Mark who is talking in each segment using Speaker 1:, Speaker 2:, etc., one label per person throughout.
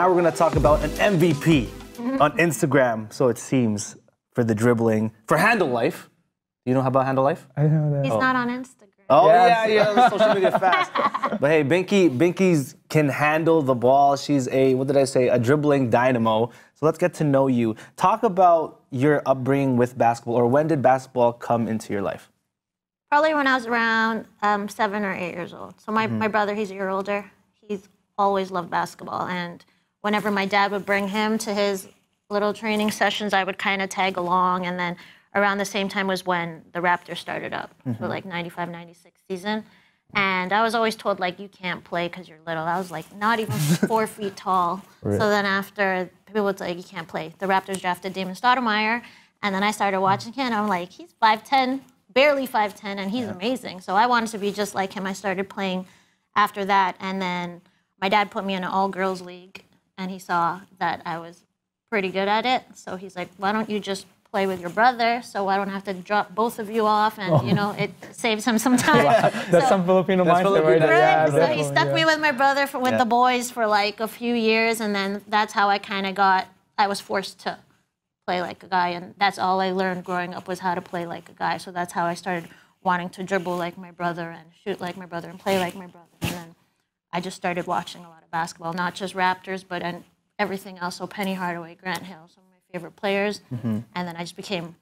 Speaker 1: Now we're gonna talk about an MVP on Instagram, so it seems, for the dribbling, for Handle Life. You know how about Handle Life?
Speaker 2: I know that.
Speaker 3: He's not on Instagram.
Speaker 1: Oh
Speaker 2: Yes.
Speaker 1: yeah, yeah, social media fast. but hey, Binky, Binky's can handle the ball. She's a what did I say? A dribbling dynamo. So let's get to know you. Talk about your upbringing with basketball, or when did basketball come into your life?
Speaker 3: Probably when I was around um, seven or eight years old. So my, my brother, he's a year older. He's always loved basketball, and whenever my dad would bring him to his little training sessions, I would kind of tag along. And then around the same time was when the Raptors started up, so mm-hmm. like 95, 96 season. And I was always told like you can't play because you're little. I was like not even four feet tall. So then after people would say like, you can't play, the Raptors drafted Damon Stoudamire, and then I started watching him. and I'm like he's 5'10, barely 5'10, and he's amazing. So I wanted to be just like him. I started playing after that, and then my dad put me in an all girls league, and he saw that I was pretty good at it. So he's like, why don't you just play with your brother so I don't have to drop both of you off and oh. you know it saves him some time.
Speaker 2: That's
Speaker 3: So-
Speaker 2: some Filipino
Speaker 1: That's
Speaker 2: mindset right
Speaker 1: Filipino.
Speaker 2: there. Yeah,
Speaker 3: so he stuck
Speaker 2: yeah.
Speaker 3: me with my brother for, with
Speaker 1: Yeah.
Speaker 3: the boys for like a few years, and then that's how I kind of got. I was forced to play like a guy, and that's all I learned growing up was how to play like a guy. So that's how I started wanting to dribble like my brother and shoot like my brother and play like my brother. And then I just started watching a lot of basketball, not just Raptors, but and everything else. So Penny Hardaway, Grant Hill, some of my favorite players, mm-hmm. and then I just became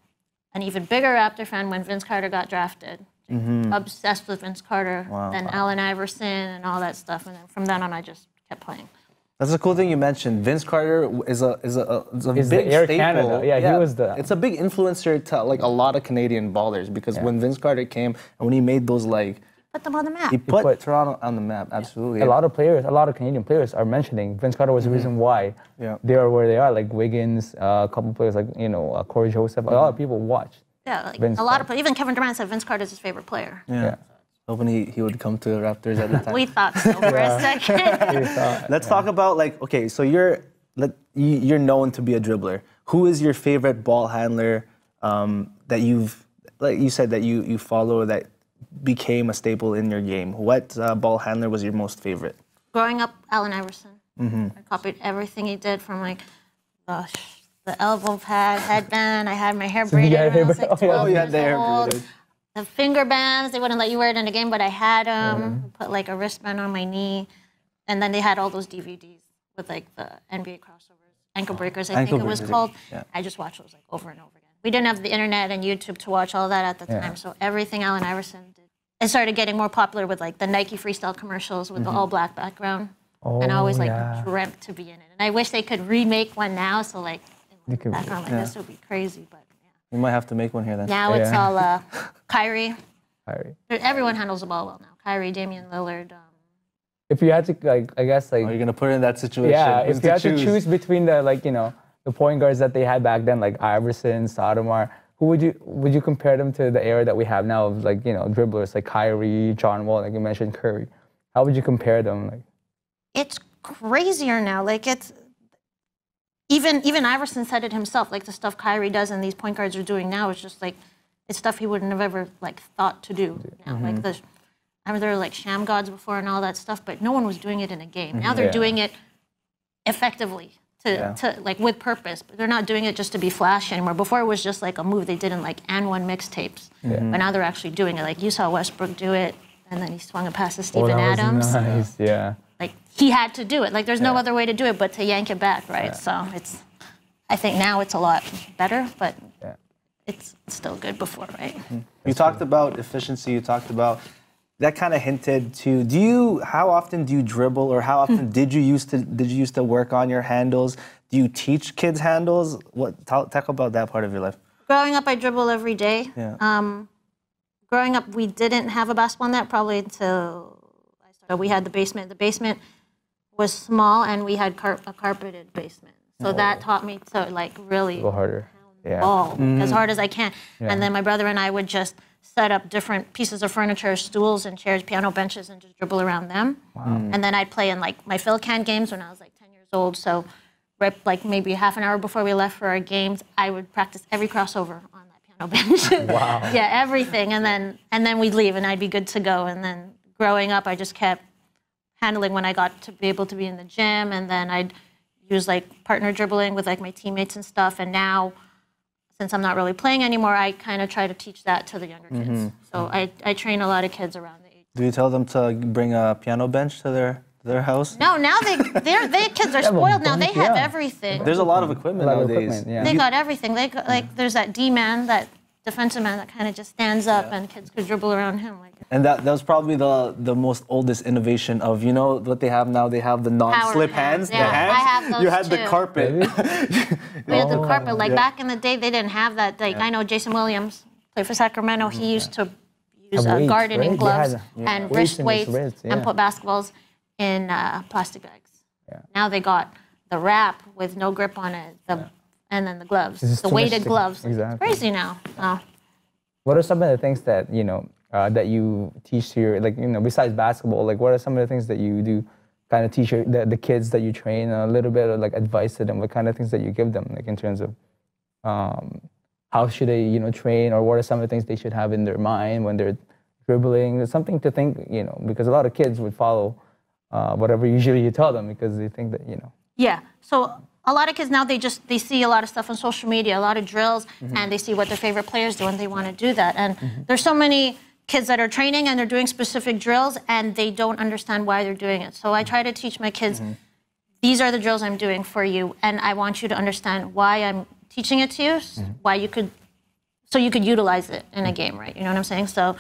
Speaker 3: an even bigger Raptor fan when Vince Carter got drafted. Mm-hmm. Obsessed with Vince Carter, then Allen Iverson and all that stuff, and then from then on I just kept playing.
Speaker 1: That's a cool thing you mentioned. Vince Carter is a is a, is a
Speaker 2: He's the
Speaker 1: big
Speaker 2: Air
Speaker 1: staple.
Speaker 2: Canada. Yeah, he was the-
Speaker 1: It's a big influencer to like a lot of Canadian ballers because when Vince Carter came and when he made those like
Speaker 3: Put them on the map.
Speaker 1: he put,
Speaker 2: put-
Speaker 1: Toronto on the map. Absolutely.
Speaker 2: a lot of players, a lot of Canadian players are mentioning Vince Carter was the reason why
Speaker 1: Yeah.
Speaker 2: they are where they are. Like Wiggins, uh, a couple players like you know uh, Cory Joseph. A lot of people watch.
Speaker 3: yeah, like
Speaker 2: Vince
Speaker 3: a lot of even Kevin Durant said Vince Carter is his favorite player.
Speaker 1: yeah. Hoping he, he would come to the Raptors at the time.
Speaker 3: We thought so for a second.
Speaker 1: Let's talk about like okay, so you're let you, you're known to be a dribbler. Who is your favorite ball handler um, that you've like you said that you you follow that became a staple in your game? What uh, ball handler was your most favorite?
Speaker 3: Growing up, Allen Iverson. I copied everything he did from like the the elbow pad, headband. I had my hair braided
Speaker 2: had
Speaker 3: when I was
Speaker 2: hair
Speaker 3: like.
Speaker 2: Oh, yeah.
Speaker 1: you had the hair braided.
Speaker 3: The finger bands, they wouldn't let you wear it in the game, but I had them. Put like a wristband on my knee. And then they had all those DVDs with like the NBA crossovers, ankle breakers, I
Speaker 1: Ankle
Speaker 3: think it was called.
Speaker 1: yeah.
Speaker 3: I just watched those like over and over. We didn't have the internet and YouTube to watch all that at the
Speaker 2: Yeah.
Speaker 3: time, so everything Allen Iverson did. It started getting more popular with like the Nike freestyle commercials with the all black background. and I
Speaker 2: Oh,
Speaker 3: always like
Speaker 2: yeah.
Speaker 3: dreamt to be in it. And I wish they could remake one now, so like in
Speaker 2: could-
Speaker 3: the background like this would be crazy. But yeah.
Speaker 1: You might have to make one here then.
Speaker 3: now it's
Speaker 2: Yeah.
Speaker 3: all uh, Kyrie.
Speaker 2: Kyrie.
Speaker 3: Everyone handles the ball well now. Kyrie, Damian Lillard. Um,
Speaker 2: If you had to like, I guess like
Speaker 1: Are you gonna put it in that situation?
Speaker 2: yeah,
Speaker 1: Who's
Speaker 2: if you had to choose between the like you know the point guards that they had back then, like Iverson, Stoudamire, who would you would you compare them to the era that we have now of like you know dribblers like Kyrie, John Wall, like you mentioned Curry? How would you compare them? Like
Speaker 3: it's crazier now. Like it's even even Iverson said it himself. Like the stuff Kyrie does and these point guards are doing now is just like it's stuff he wouldn't have ever like thought to do mm-hmm. now. Like the I mean there were like Shammgods before and all that stuff, but no one was doing it in a game. Now they're
Speaker 2: Yeah.
Speaker 3: doing it effectively. To,
Speaker 1: Yeah.
Speaker 3: to like with purpose, but they're not doing it just to be flashy anymore. Before it was just like a move they did in like AND1 mixtapes, but now they're actually doing it. Like you saw Westbrook do it, and then he swung it past to
Speaker 2: oh,
Speaker 3: Steven
Speaker 2: that was
Speaker 3: Adams
Speaker 2: nice. Yeah.
Speaker 3: like he had to do it. Like there's no other way to do it but to yank it back, right? So it's I think now it's a lot better, but
Speaker 2: Yeah.
Speaker 3: it's still good before, right?
Speaker 1: You talked about efficiency. You talked about that. Kind of hinted to. Do you? How often do you dribble, or how often did you used to? Did you used to work on your handles? Do you teach kids handles? What? Talk, talk about that part of your life.
Speaker 3: Growing up I dribble every day.
Speaker 1: Yeah.
Speaker 3: Um growing up we didn't have a basketball net probably until I started. We had the basement. The basement was small and we had car- a carpeted basement. So that taught me to like really
Speaker 2: Go harder. Yeah.
Speaker 3: ball as hard as I can. And then my brother and I would just set up different pieces of furniture, stools and chairs, piano benches, and just dribble around them. And then I'd play in like my Fil-Can games when I was like 10 years old. So, right, like maybe half an hour before we left for our games, I would practice every crossover on that piano bench.
Speaker 2: Wow.
Speaker 3: yeah, everything. And then and then we'd leave, and I'd be good to go. And then growing up, I just kept handling when I got to be able to be in the gym, and then I'd use like partner dribbling with like my teammates and stuff. And now, since I'm not really playing anymore, I kind of try to teach that to the younger kids. Mm-hmm. So I, I train a lot of kids around the age.
Speaker 1: Do you tell them to bring a piano bench to their their house?
Speaker 3: No, now they they're they kids are
Speaker 2: have a
Speaker 3: spoiled now. They have
Speaker 2: yeah.
Speaker 3: everything.
Speaker 1: There's a lot of equipment
Speaker 2: A lot of
Speaker 1: nowadays.
Speaker 2: equipment, yeah.
Speaker 3: They got everything. They got, like there's that D man, that defensive man that kind of just stands up and kids could dribble around him like.
Speaker 1: And that, that was probably the the most oldest innovation of you know what they have now. They have the non-slip
Speaker 3: hands.
Speaker 1: hands.
Speaker 3: Yeah,
Speaker 1: the hands.
Speaker 3: I have those
Speaker 1: you had the carpet.
Speaker 3: We had the carpet. Like
Speaker 1: yeah.
Speaker 3: back in the day, they didn't have that. Like I know Jason Williams played for Sacramento. He used to use uh,
Speaker 2: weights,
Speaker 3: gardening
Speaker 2: right?
Speaker 3: gloves
Speaker 2: Yeah, yeah.
Speaker 3: and
Speaker 2: Weights
Speaker 3: wrist
Speaker 2: in
Speaker 3: weights and put basketballs in uh, plastic bags.
Speaker 2: Yeah.
Speaker 3: Now they got the wrap with no grip on it, the and then the gloves, the weighted gloves.
Speaker 2: exactly.
Speaker 3: It's crazy now. Oh.
Speaker 2: What are some of the things that you know uh, that you teach to your like you know besides basketball? Like what are some of the things that you do, kind of teach your, the, the kids that you train a little bit of like advice to them? What kind of things that you give them like in terms of um, how should they you know train or what are some of the things they should have in their mind when they're dribbling? It's something to think you know because a lot of kids would follow uh, whatever usually you tell them because they think that you know
Speaker 3: Yeah. So a lot of kids now they just they see a lot of stuff on social media, a lot of drills, mm-hmm. and they see what their favorite players do, and they want to do that. And mm-hmm. there's so many kids that are training and they're doing specific drills, and they don't understand why they're doing it. So I mm-hmm. try to teach my kids. These are the drills I'm doing for you, and I want you to understand why I'm teaching it to you, s- why you could, so you could utilize it in a game, right? You know what I'm saying? So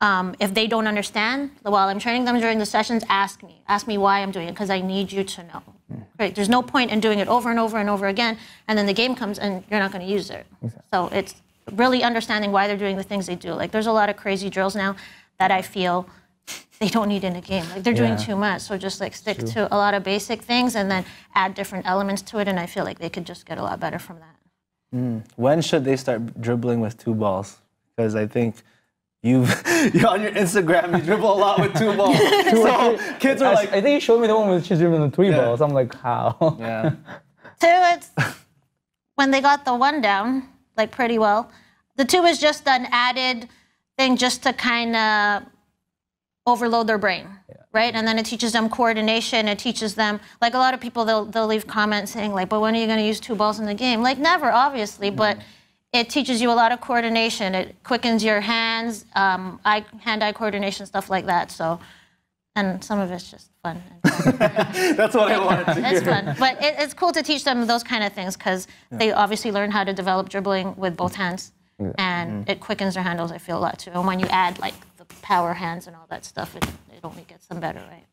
Speaker 3: um, if they don't understand while I'm training them during the sessions, ask me. Ask me why I'm doing it because I need you to know. Right? There's no point in doing it over and over and over again, and then the game comes and you're not going to use it. So it's really understanding why they're doing the things they do. Like there's a lot of crazy drills now that I feel they don't need in a game. Like they're doing
Speaker 2: Yeah.
Speaker 3: too much. So just like stick to a lot of basic things and then add different elements to it, and I feel like they could just get a lot better from that. Mm.
Speaker 1: When should they start dribbling with two balls? Because I think you've you on your Instagram you dribble a lot with two balls. so kids are
Speaker 2: I,
Speaker 1: like,
Speaker 2: I think you showed me the one with she's dribbling the three
Speaker 1: Yeah.
Speaker 2: balls. I'm like how
Speaker 1: yeah.
Speaker 3: Two, it's when they got the one down, like pretty well. The two is just an added thing just to kind of overload their brain, right? And then it teaches them coordination. It teaches them, like a lot of people, they'll, they'll leave comments saying, like, but when are you going to use two balls in the game? Like, never, obviously, but mm. It teaches you a lot of coordination. It quickens your hands, um, eye, hand-eye coordination, stuff like that. So, and some of it's just fun.
Speaker 1: That's what I wanted to hear.
Speaker 3: It's fun, but it, it's cool to teach them those kind of things because they obviously learn how to develop dribbling with both hands, and it quickens their handles. I feel a lot too. And when you add like the power hands and all that stuff, it, it only gets them better, right?